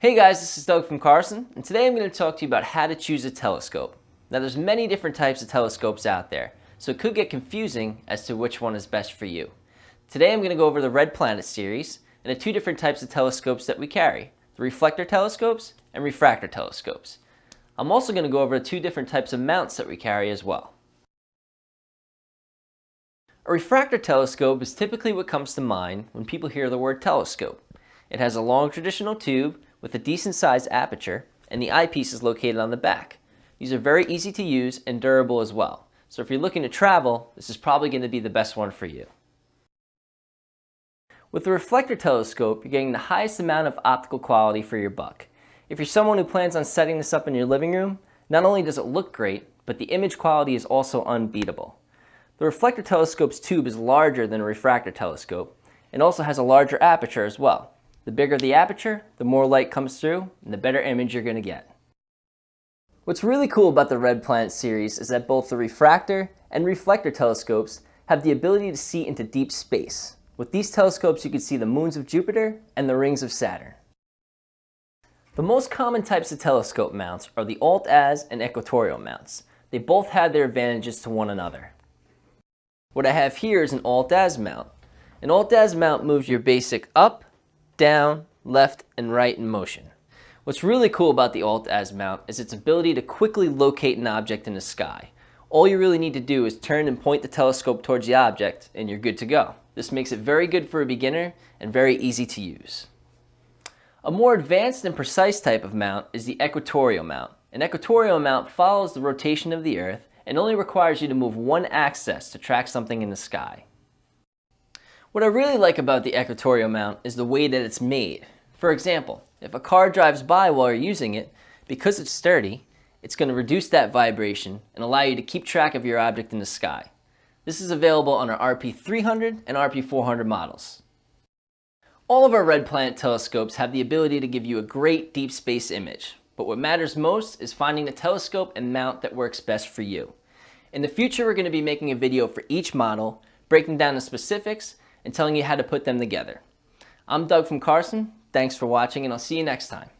Hey guys, this is Doug from Carson, and today I'm going to talk to you about how to choose a telescope. Now there's many different types of telescopes out there, so it could get confusing as to which one is best for you. Today I'm going to go over the Red Planet series and the two different types of telescopes that we carry, the reflector telescopes and refractor telescopes. I'm also going to go over the two different types of mounts that we carry as well. A refractor telescope is typically what comes to mind when people hear the word telescope. It has a long traditional tube with a decent sized aperture and the eyepiece is located on the back. These are very easy to use and durable as well. So if you're looking to travel, this is probably going to be the best one for you. With the reflector telescope, you're getting the highest amount of optical quality for your buck. If you're someone who plans on setting this up in your living room, not only does it look great, but the image quality is also unbeatable. The reflector telescope's tube is larger than a refractor telescope and also has a larger aperture as well. The bigger the aperture, the more light comes through and the better image you're going to get. What's really cool about the Red Planet series is that both the refractor and reflector telescopes have the ability to see into deep space. With these telescopes you can see the moons of Jupiter and the rings of Saturn. The most common types of telescope mounts are the alt-az and equatorial mounts. They both have their advantages to one another. What I have here is an alt-az mount. An alt-az mount moves your basic up, down, left, and right in motion. What's really cool about the alt-az mount is its ability to quickly locate an object in the sky. All you really need to do is turn and point the telescope towards the object and you're good to go. This makes it very good for a beginner and very easy to use. A more advanced and precise type of mount is the equatorial mount. An equatorial mount follows the rotation of the Earth and only requires you to move one axis to track something in the sky. What I really like about the equatorial mount is the way that it's made. For example, if a car drives by while you're using it, because it's sturdy, it's going to reduce that vibration and allow you to keep track of your object in the sky. This is available on our RP300 and RP400 models. All of our Red Planet telescopes have the ability to give you a great deep space image, but what matters most is finding the telescope and mount that works best for you. In the future, we're going to be making a video for each model, breaking down the specifics, and telling you how to put them together. I'm Doug from Carson. Thanks for watching, and I'll see you next time.